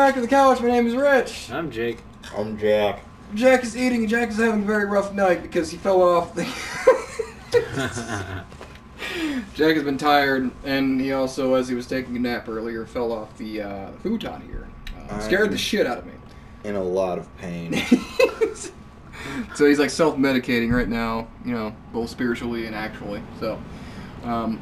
welcome back to the couch. My name is Rich. I'm Jake. I'm Jack. Jack is eating, and Jack is having a very rough night because he fell off the. Jack has been tired, and he also, as he was taking a nap earlier, fell off the uh, futon here. Uh, scared the I'm- shit out of me. In a lot of pain. so he's like self-medicating right now, you know, both spiritually and actually. So, um,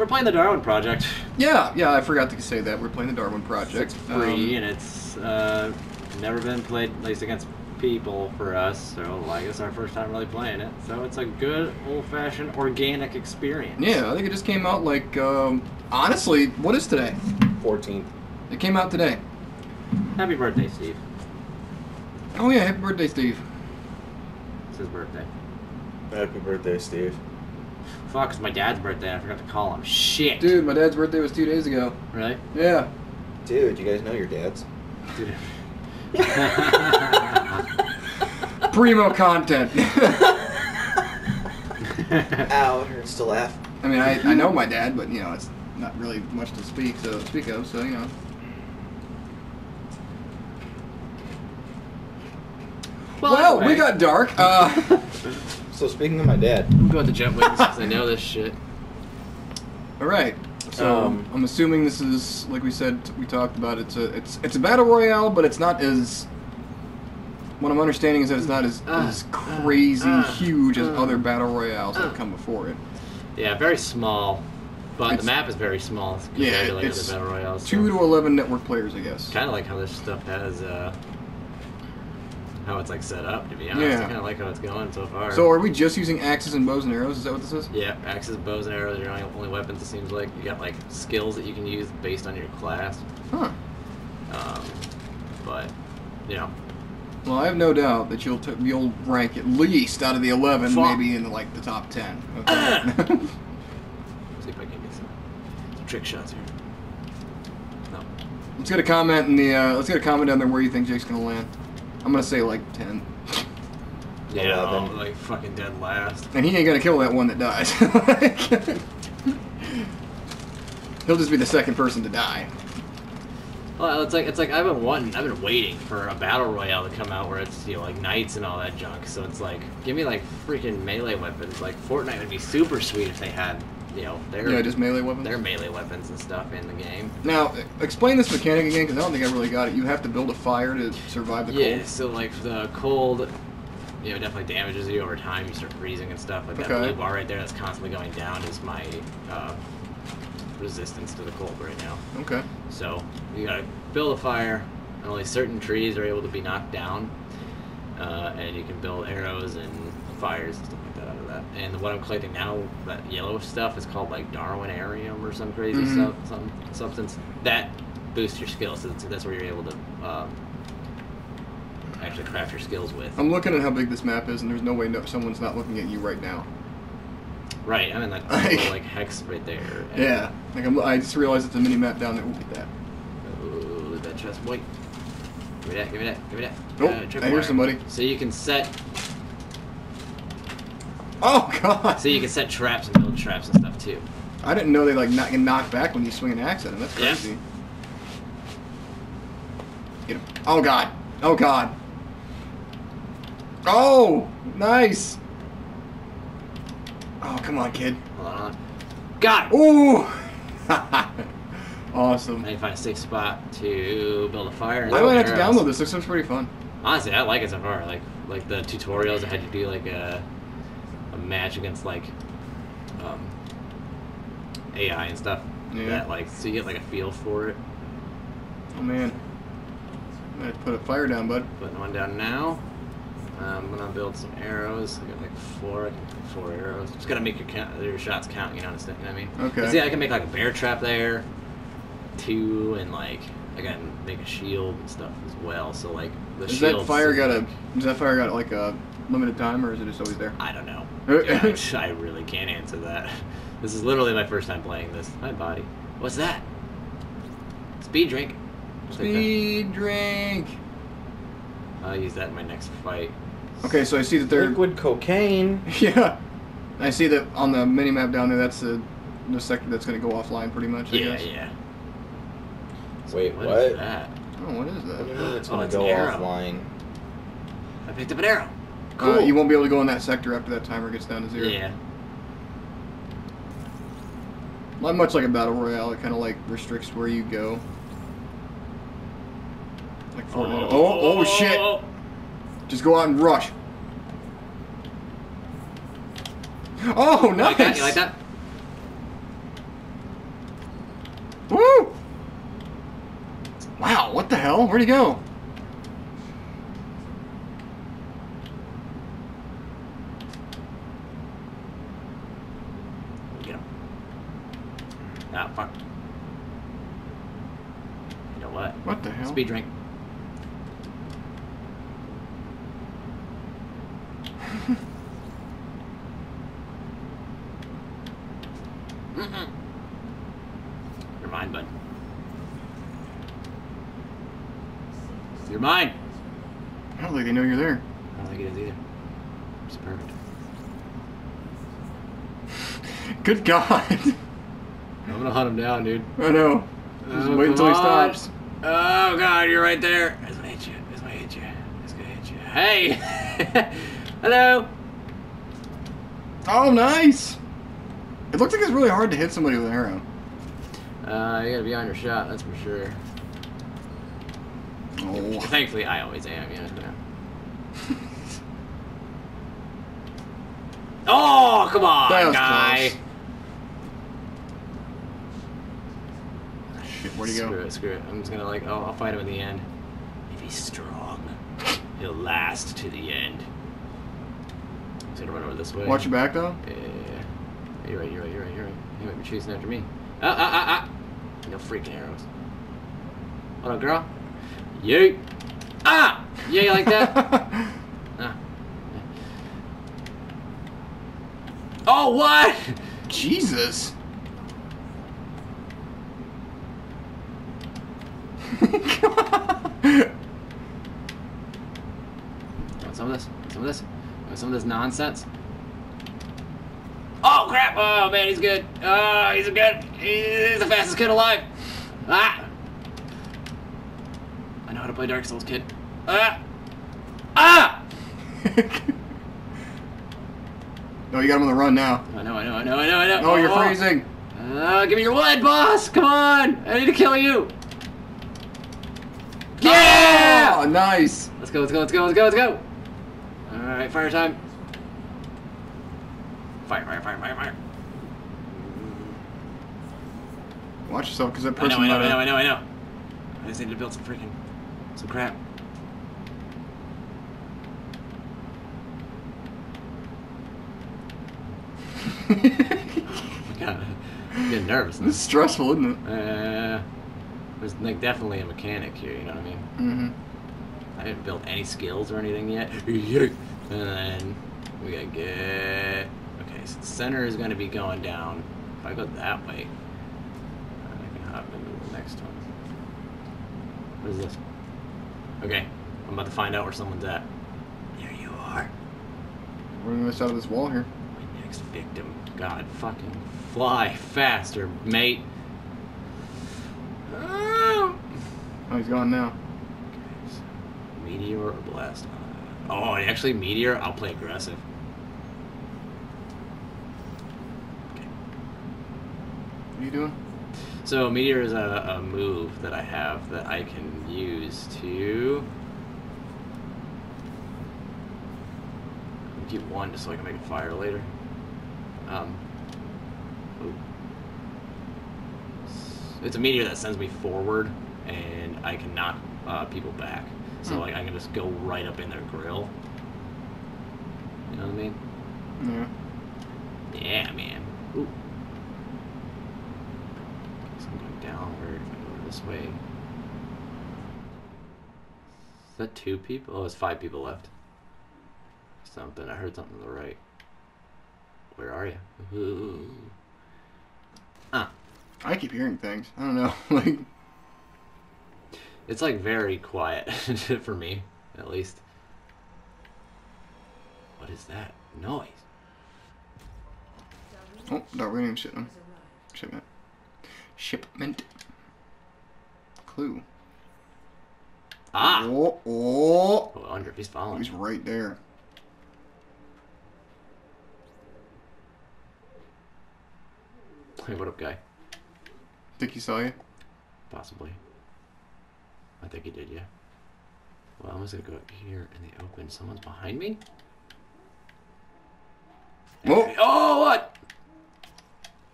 so we're playing the Darwin Project. yeah, yeah, I forgot to say that we're playing the Darwin Project. It's free Um, and it's uh, never been played at least against people for us. So I guess our first time really playing it. So it's a good old-fashioned organic experience. yeah, I think it just came out like um, honestly, what is today? 14th. It came out today. Happy birthday, Steve. Oh yeah, happy birthday, Steve. It's his birthday. Happy birthday, Steve. Fuck, it's my dad's birthday. I forgot to call him. Shit. Dude, my dad's birthday was two days ago. Really? Yeah. Dude, you guys know your dads? Dude. Primo content. Ow, it hurts to laugh. I mean, I, I know my dad, but you know, it's not really much to speak so speak of. So you know. Well, we anyway, got dark. Uh, So speaking of my dad, I'm going to jump wings because I know this shit. all right. So Um, I'm assuming this is like we said we talked about. It's a it's it's a battle royale, but it's not as. What I'm understanding is that it's not as, Uh, as crazy uh, huge as uh, other battle royales that uh. have come before it. Yeah, very small, but It's- the map is very small compared Yeah, to like it's other battle royales. Two to eleven network players, I guess. kind of like how this stuff has uh, how it's like set up. To be honest, Yeah. I kind of like how it's going so far. So are we just using axes and bows and arrows? Is that what this is? yeah, axes, bows, and arrows are your only, weapons. It seems like you got like skills that you can use based on your class. Huh. Um, but you know, Well, I have no doubt that you'll t- you'll rank at least out of the eleven, Fuck. maybe in like the top ten. Okay. see if I can get some, some trick shots here. No, let's get a comment in the uh, let's get a comment down there where you think Jake's gonna land. I'm gonna say like ten, yeah, Eleven. oh, like fucking dead last. and he ain't gonna kill that one that dies. He'll just be the second person to die. Well, it's like it's like I've been wanting, I've been waiting for a battle royale to come out where it's you know like knights and all that junk. So it's like give me like freaking melee weapons. Like Fortnite would be super sweet if they had you know their Yeah, just melee weapons. their melee weapons and stuff in the game. Now, explain this mechanic again, because I don't think I really got it. You have to build a fire to survive the Yeah, cold. so like the cold, you know, definitely damages you over time. You start freezing and stuff. Like that Okay. blue bar right there that's constantly going down is my uh, resistance to the cold right now. Okay. So you gotta build a fire. and Only certain trees are able to be knocked down, uh, and you can build arrows and fires and stuff And what I'm collecting now, that yellow stuff, is called like Darwinarium or some crazy Mhm. stuff, some substance that boosts your skills. So that's, that's where you're able to um, actually craft your skills with. I'm looking at how big this map is, and there's no way no, someone's not looking at you right now. right, I'm in that Like- little like hex right there. Yeah. Like I'm, I just realized it's a mini map down there. Look at that. Ooh, that chest, boy. Give me that, give me that, give me that. Nope, Uh, I hear somebody. So you can set Oh God! So you can set traps and build traps and stuff too. I didn't know they like knock, can knock back when you swing an axe at them. That's Yeah. crazy. Get him. Oh God! Oh God! Oh, nice! Oh come on, kid! Hold on. Got it! Ooh! awesome. I need to find a safe spot to build a fire. And I might have to download this. This looks pretty fun. Honestly, I like it so far. Like like the tutorials, I had to do like a a match against like um, AI and stuff. Yeah. That like so you get like a feel for it. Oh man. I have to put a fire down, bud. Putting one down now. I'm gonna build some arrows. I got like four. I can four arrows. Just gotta make your count, your shots count. You know what I mean? Okay. See, I can make like a bear trap there, two, and like I can make a shield and stuff as well. So like the Does that fire got a? Is that fire got like a limited time, or is it just always there? I don't know. Uh, Yeah, I really can't answer that. This is literally my first time playing this. My body. What's that? Speed drink. I'll take. Speed drink. I'll use that in my next fight. Okay, so I see that they're. liquid cocaine. Yeah. I see that on the mini map down there. That's the the sector that's going to go offline, pretty much. I Yeah, guess. yeah. Wait, What what? is that? Oh, what is What do you that? mean it's Oh, gonna it's go an arrow. offline? I picked up an arrow. Uh, you won't be able to go in that sector after that timer gets down to zero. Yeah. Not much like a battle royale. It kind of like restricts where you go. Like Fortnite. Oh, oh, shit! Just go out and rush. Oh, You like that? You like that? Woo! Wow, what the hell? Where'd he go? Get him. Ah, fuck. You know what? What the hell? Speed drink. You're mine, bud. You're mine. I don't think they know you're there. I don't think it is either. It's perfect. Good God. Hunt him down, dude. I know. Just Oh, wait until he stops. Oh god, you're right there. He's gonna hit you. He's gonna hit you. He's gonna hit you. Hey! Hello! Oh, nice! It looks like it's really hard to hit somebody with an arrow. Uh, you gotta be on your shot, that's for sure. Oh. Thankfully, I always am, yeah. oh, come on, guy! close. Shit, where'd he Screw go? it, screw it. I'm just gonna like, oh, I'll fight him in the end. If he's strong, he'll last to the end. He's gonna run over this way. Watch your back, though. Yeah, you're right, you're right, you're right, you're right. He might be chasing after me. Ah, ah, ah, ah! No freaking arrows. What up, girl? Yeet! Ah! Yeah, you like that? ah. Oh, what? Jesus. Want some of this? Some of this? Want some of this nonsense? Oh crap! Oh man, he's good. Oh, he's a good. He's the fastest kid alive. Ah! I know how to play Dark Souls, kid. Ah! Ah! no, you got him on the run now. I know, I know, I know, I know, I know. Oh, you're freezing. Uh, give me your wood, boss! Come on! I need to kill you! Yeah! Oh, nice. Let's go, let's go, let's go, let's go, let's go! Alright, fire time. Fire, fire, fire, fire, fire. Watch yourself, because that I know, person I know, I know, I know, I know. I just need to build some freaking, some crap. God, I'm getting nervous. This is stressful, isn't it? Uh, there's like definitely a mechanic here, you know what I mean? Mm-hmm. I didn't build any skills or anything yet. and then we gotta get. Okay, so the center is gonna be going down. If I go that way, I can hop into the next one. What is this? Okay, I'm about to find out where someone's at. There you are. We're on the other side of this wall here. My next victim. God fucking fly faster, mate. Oh. Oh, he's gone now. Meteor or Blast? Oh, actually, Meteor, I'll play aggressive. Okay. What are you doing? So, Meteor is a, a move that I have that I can use to. Keep one just so I can make a fire later. Um. It's a meteor that sends me forward, and I can knock uh, people back. So Hmm. like I can just go right up in their grill. You know what I mean? Yeah. Yeah, man. Ooh. So I'm going downward. If I go this way. Is that two people? Oh, it's five people left. Something. I heard something to the right. Where are you? Ooh. Ah. I keep hearing things. I don't know. like, It's like very quiet for me, at least. What is that noise? oh, Darwinium shipment. Shipment. Shipment. Clue. Ah! Oh, oh. Oh, I wonder if he's following. He's right there. Hey, what up, guy? Think he saw you? Possibly. I think he did, yeah. Well, I'm just gonna go up here in the open. Someone's behind me? Oh. Oh, what?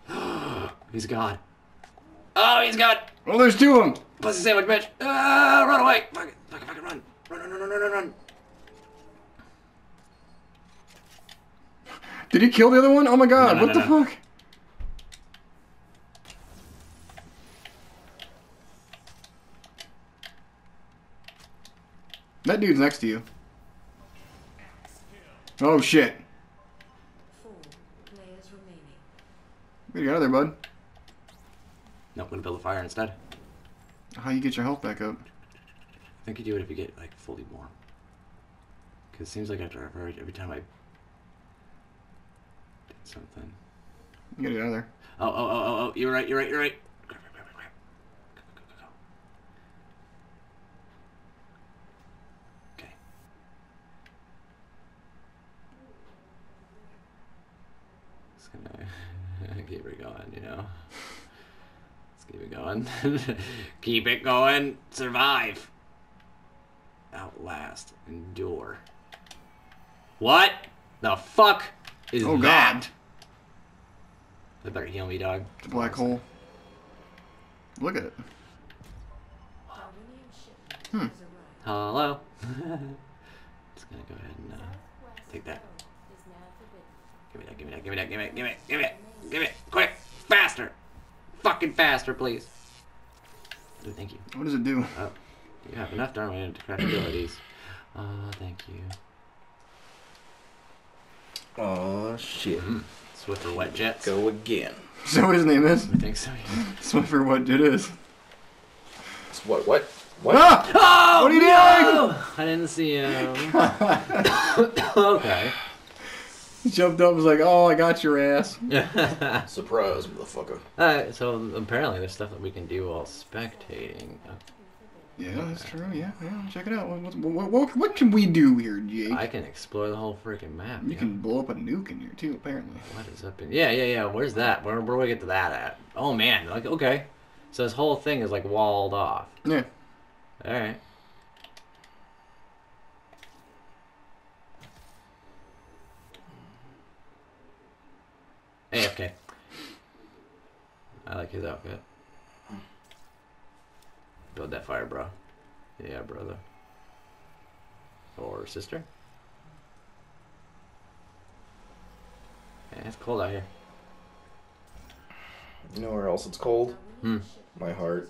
he's gone. Oh, he's gone! Oh, there's two of them. Pussy sandwich, bitch! Ah, run away! Fuck it, fuck it, fuck it, run! Run, run, run, run, run, run, run! Did he kill the other one? Oh my god, No, no, what no, the fuck? That dude's next to you. Oh shit. Four players remaining. Get out of there, bud. No, I'm gonna build a fire instead. How you get your health back up? I think you do it if you get, like, fully warm. Because it seems like after every, every time I did something. You gotta get out of there. Oh, oh, oh, oh, oh, you're right, you're right, you're right. Grab, grab, grab, grab. Go, go, go, go, go. Okay. Just gonna keep it going, you know? Let's keep it going. keep it going. Survive. Outlast. Endure. What the fuck is Oh that? god. They better heal me, dog. The black hole. Look at it. Hmm. Hello. Just gonna go ahead and uh, take that. Is now forbidden. Give me that. Give me that. Give me that. Give me it. Give me it. Give me it. Give me it. Quick. Faster. Fucking faster, please. Thank you. What does it do? Oh, you have enough Darwin to craft abilities. Uh, thank you. Oh shit. Swifter wet jets. Go again. Is that what his name is? I think so. Yeah. Swiffer, what it is. It's what? What? What? Ah! Oh, What are you no! I didn't see him. okay. He jumped up and was like, oh, I got your ass. Surprise, motherfucker. Alright, so apparently there's stuff that we can do while spectating. Yeah, that's true. Yeah, yeah. Check it out. What, what, what, what can we do here, Jake? I can explore the whole freaking map. you yeah. can blow up a nuke in here too, apparently. What is up in? Yeah, yeah, yeah. Where's that? Where, where do we get to that at? Oh man, like okay. So this whole thing is like walled off. Yeah. All right. I like his outfit. Build that fire, bro. Yeah, brother. Or sister. Yeah, it's cold out here. You know where else it's cold? Hmm. My heart.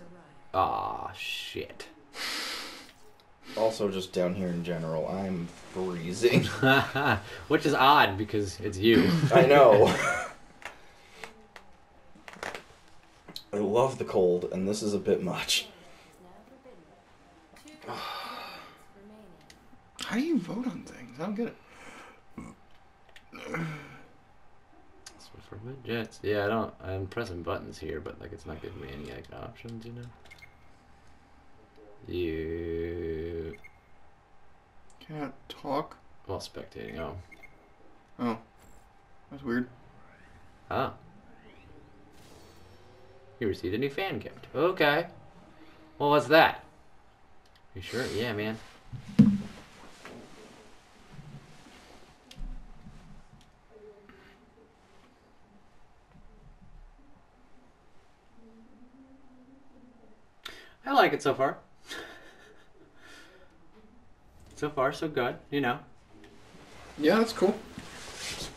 Ah, shit. Also, just down here in general, I'm freezing. Which is odd because it's you. I know. I love the cold, and this is a bit much. Is now forbidden. Two players remaining. How do you vote on things? I don't get it. Switch for mid jets. Yeah, I don't. I'm pressing buttons here, but like it's not giving me any like options, you know. You Can't talk. well spectating. Oh, Oh, that's weird. ah. You received a new fan gift. Okay. Well, what's that? You sure? Yeah, man. I like it so far. so far, so good. You know. Yeah, that's cool.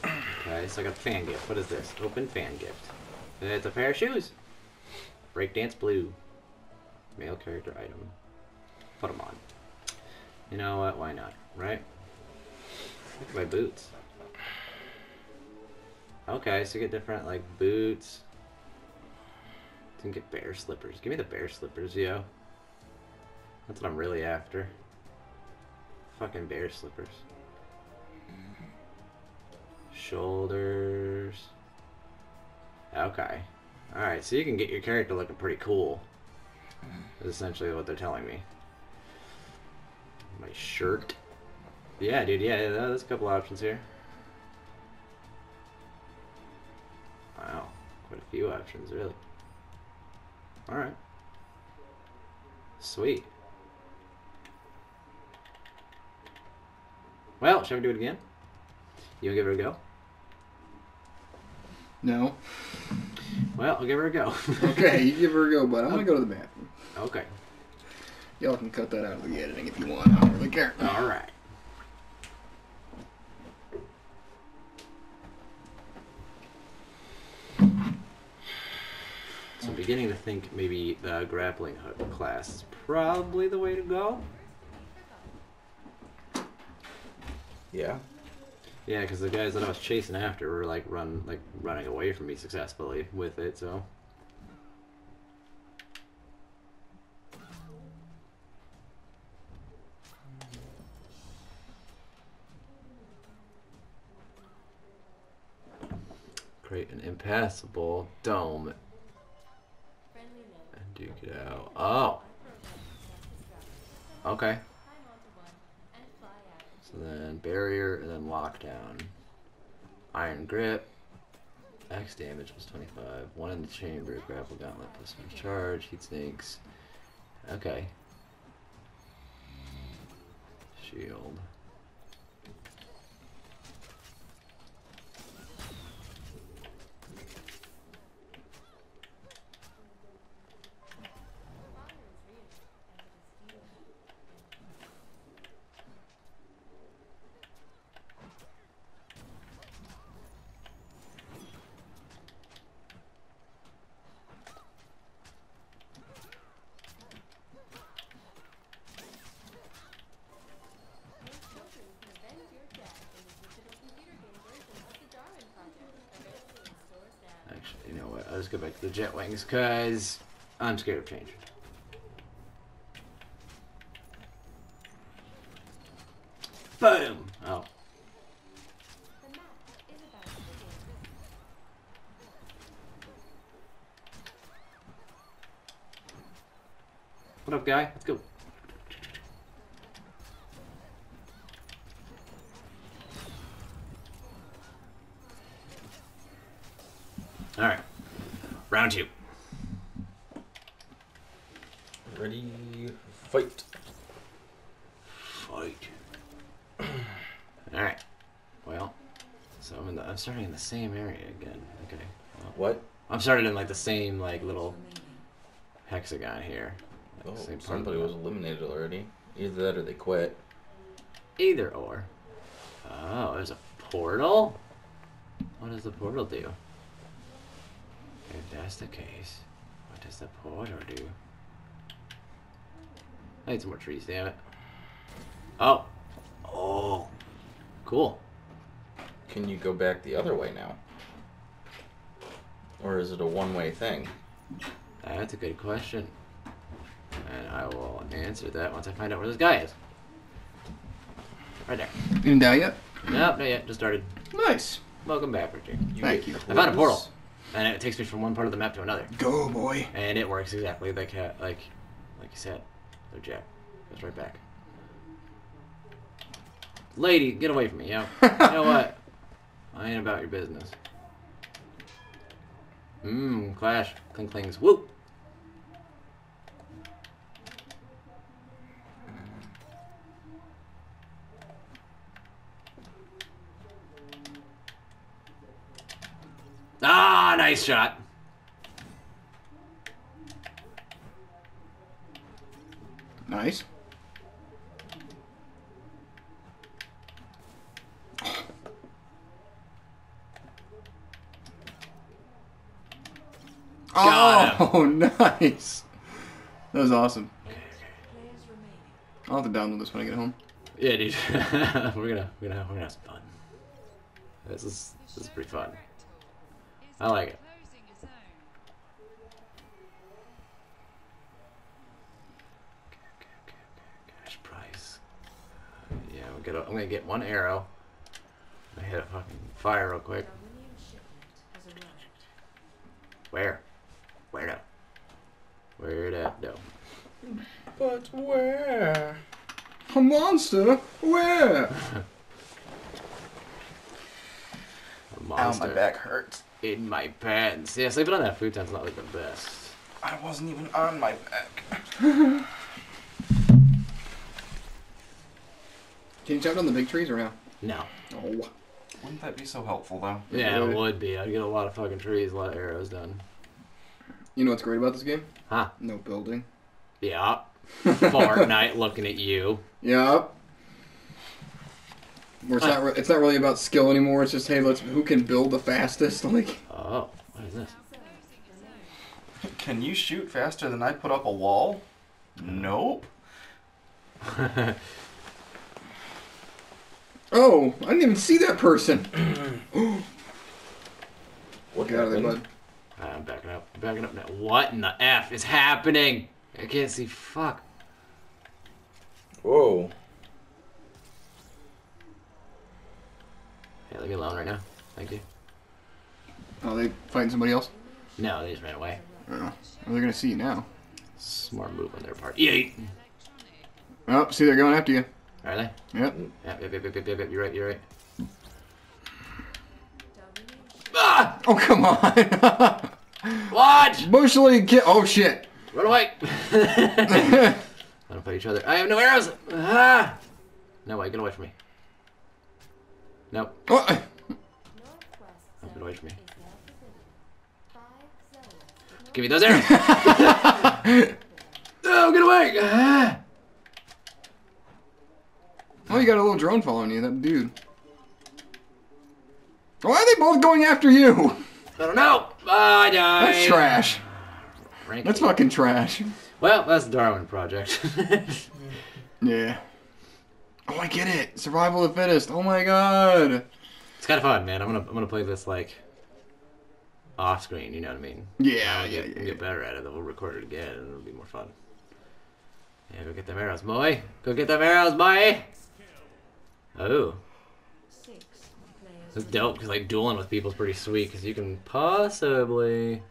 Okay, so I got the fan gift. What is this? Open fan gift. It's a pair of shoes. Breakdance blue. Male character item. Put them on. You know what? Why not? Right? Look at my boots. Okay, so you get different like boots. Didn't get bear slippers. Give me the bear slippers, yo. That's what I'm really after. Fucking bear slippers. Shoulders. Okay. Alright, so you can get your character looking pretty cool. Is essentially what they're telling me. My shirt. Yeah, dude. Yeah, yeah, there's a couple options here. Wow, quite a few options, really. All right. Sweet. Well, shall we do it again? You wanna give it a go? No. Well, I'll give her a go. Okay, you give her a go, but I'm gonna go to the bathroom. okay. Y'all can cut that out of the editing if you want. I don't really care. All right. So I'm beginning to think maybe the grappling hook class is probably the way to go. Yeah. Yeah, because the guys that I was chasing after were like run like running away from me successfully with it. So create an impassable dome and duke it out. Oh, okay. Climb onto one and fly out. So then barrier and then lockdown. Iron grip. Axe damage was 25. One in the chamber. Grapple gauntlet plus one charge. Heat snakes. Okay. Shield. Fire is real, and it is steel. Most children can avenge your death in the digital computer game version of the Darwin Project, available in stores now. Actually, you know what? I'll just go back to the jet wings because I'm scared of change. Boom! Oh. What up, guy? Let's go. All right, round two. Ready, fight. Fight. All right. Well, so I'm in the. I'm starting in the same area again. Okay. Well, What? I'm starting in like the same like little hexagon here. Like, Oh, the same part of somebody was eliminated already. Either that or they quit. Either or. Oh, there's a portal? What does the portal do? If that's the case, what does the portal do? I need some more trees, damn it. Oh. Oh. Cool. Can you go back the other way now? Or is it a one-way thing? That's a good question. And I will answer that once I find out where this guy is. Right there. You didn't die yet? Nope, not yet. Just started. Nice. Welcome back, Richie. Thank you. I found a portal. And it takes me from one part of the map to another. Go, boy. And it works exactly like like like you said. So Jack goes right back. Lady, get away from me, yo. you know what? I ain't about your business. Mmm, clash, cling clings, whoop. Ah, nice shot. Nice. Oh, nice. That was awesome. Eight players remaining. I'll have to download this when I get home. Yeah, dude. we're gonna we're gonna we're gonna have some fun. This is this is pretty fun. I like it. Closing a zone. Cash price. Uh, yeah, we get. A, I'm gonna get one arrow. I hit a fucking fire real quick. Darwinium shipment has arrived. Where? Where no? Where that no? But where? A monster? Where? A monster hurts. In my pants. Yeah, sleeping on that futon's not like the best. I wasn't even on my back. Can you chop down the big trees or no? No. Oh. Wouldn't that be so helpful though? Yeah, it would be. I'd get a lot of fucking trees, a lot of arrows done. You know what's great about this game? Huh. No building. Yeah. Fortnite looking at you. Yep. Where it's not re- it's not really about skill anymore. It's just hey, let's who can build the fastest. Like Oh, what is this? Can you shoot faster than I put up a wall? Nope. oh, I didn't even see that person. What Get out of there, happened? bud. I'm backing up. I'm backing up now. What in the F is happening? I can't see fuck. Whoa. Hey, leave me alone right now. Thank you. Oh, they fighting somebody else. No, they just ran away. Oh, well, they're gonna see you now. Smart move on their part. Yay! Oh, see, they're going after you. Are they? Yep. Yep, yep, yep, yep, yep, yep, yep. You're right, you're right. Ah! Oh, come on. What? Bush League kid. Oh shit. Run away! I don't fight each other. I have no arrows! Ah! No way, get away from me. Nope. Oh, Northwest Oh, get away from me. is now forbidden. Five zones. Give me those arrows! no, get away! Ah! oh, you got a little drone following you. That dude. Why are they both going after you? I don't know! Ah, I died! That's trash. Rank That's fucking trash. Well, that's the Darwin Project. Yeah. Oh, I get it. Survival of the fittest. Oh my god. it's kind of fun, man. I'm gonna I'm gonna play this like off screen. You know what I mean? Yeah, yeah, get, yeah. get better at it. Then we'll record it again, and it'll be more fun. Yeah, go get them arrows, boy. Go get them arrows, boy. Oh. that's dope. Cause like dueling with people is pretty sweet. Cause you can possibly,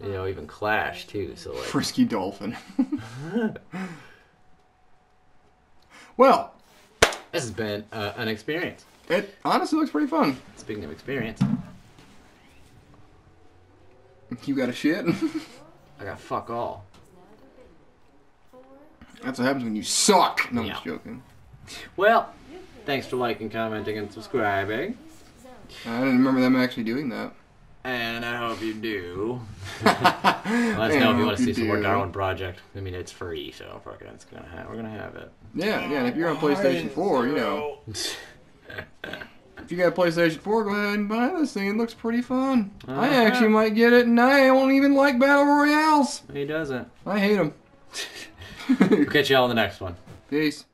you know, even clash too. So like, Frisky dolphin. well, this has been uh, an experience. it honestly looks pretty fun. Speaking of experience, You got a shit. I got fuck all. That's what happens when you suck. No, I'm just joking. Well, thanks for liking, commenting, and subscribing. I didn't remember them actually doing that. And I hope you do. Let us know if you want to see some more Darwin Project. I mean, it's free, so fuck it, it's gonna have, we're gonna have it. Yeah, yeah. And if you're on PlayStation 4, you know, if you got PlayStation 4, go ahead and buy this thing. It looks pretty fun. I Uh-huh. actually might get it, and I don't even like battle royales. he doesn't. I hate them. We'll catch y'all in the next one. Peace.